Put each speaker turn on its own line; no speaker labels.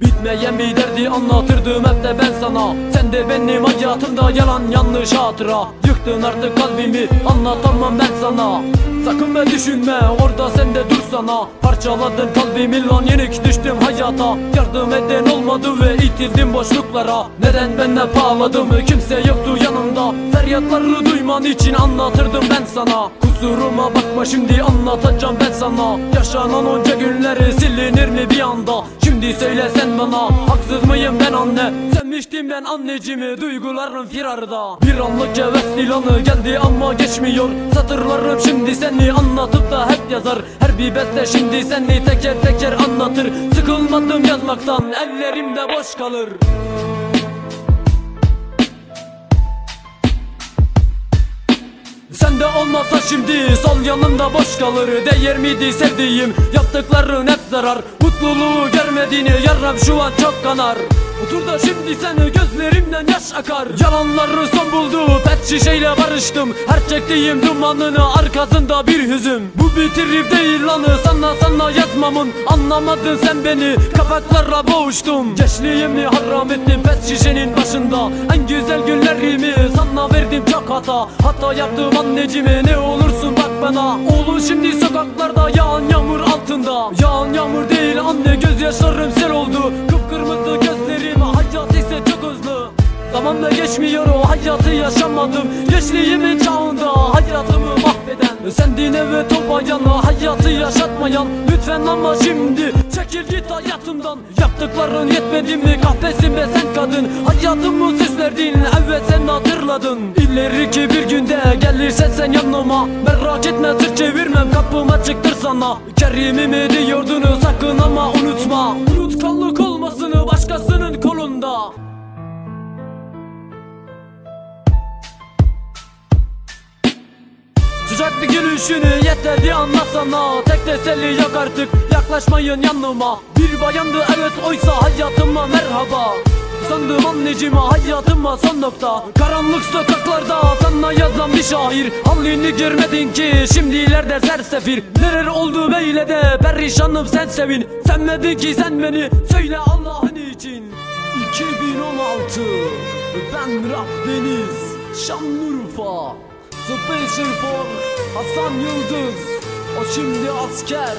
Bitmeyen bir derdi anlatırdım hep de ben sana. Sen de benim hayatımda yalan yanlış hatıra. Yıktın artık kalbimi anlatamam ben sana. Sakın be düşünme orada sen de dursana. Parçaladın kalbimi lan yenik düştüm hayata. Yardım eden olmadı ve itildim boşluklara. Neden ben de pahladım kimse yoktu yanımda. Feryatları duyman için anlatırdım ben sana. Kusuruma bakma şimdi anlatacağım ben sana. Yaşanan onca günleri silinir mi bir anda Şimdi söyle sen bana haksız mıyım ben anne? Sevmiştim ben anneciğimi duygularım firarda. Bir anlık heves ilanı geldi ama geçmiyor. Satırlarım şimdi seni anlatıp da hep yazar. Her bir beste şimdi seni teker teker anlatır. Sıkılmadım yazmaktan ellerimde boş kalır Sen de olmasa şimdi sol yanımda boş kalır. Değer miydi sevdiğim? Yaptıkların hep zarar. Mutluluğu görmediğini yarram şu an çok kanar. Otur da şimdi seni gözlerimden yaş akar. Yalanları son buldu pet şişeyle barıştım. Her çektiğim dumanını arkasında bir hüzün. Bu bitirip değil lanı sana sana yazmamın. Anlamadın sen beni kapaklarla boğuştum. Gençliğimi haram ettim pet şişenin başında. En güzel günlerimi sana verdim hata Hata yaptım anneciğime ne olursun bak bana. Oğlun şimdi sokaklarda yağan yağmur altında. Yağan yağmur değil anne gözyaşlarım sel oldu. Kıpkırmızı gözlerim hayat ise çok hızlı. Zamanla geçmiyor o hayatı yaşamadım. Gençliğimin çağında hayatımı mahveden. Sendin evet o bayana hayatı yaşatmayan. Lütfen ama şimdi çekil git hayatımdan. Yaptıkların yetmedi mi? Kahpesin be sen kadın. Hayatımı süslerdin evet sen hatırladın. İleri ki bir günde gelirse sen yanıma. Merak etme sırt çevirmem kapım açıktır sana. Kerimimi diyordun sakın ama unutma. Unutkanlık olmasını başkasının kolunda. Sıcak bir gülüşünü yeterli anlasana. Tek teselli yok artık yaklaşmayın yanıma. Bir bayandı evet oysa hayatıma merhaba Sandım anneciğime hayatıma son nokta. Karanlık sokaklarda sana yazan bir şair. Halini görmedin ki şimdilerde sersefil Neler oldu böyle de perişanım sen sevin. Sevmedin ki sen beni söyle Allah'ın için. 2016 Ben Rap Deniz Şanlıurfa Special for Hasan Yıldız. O şimdi asker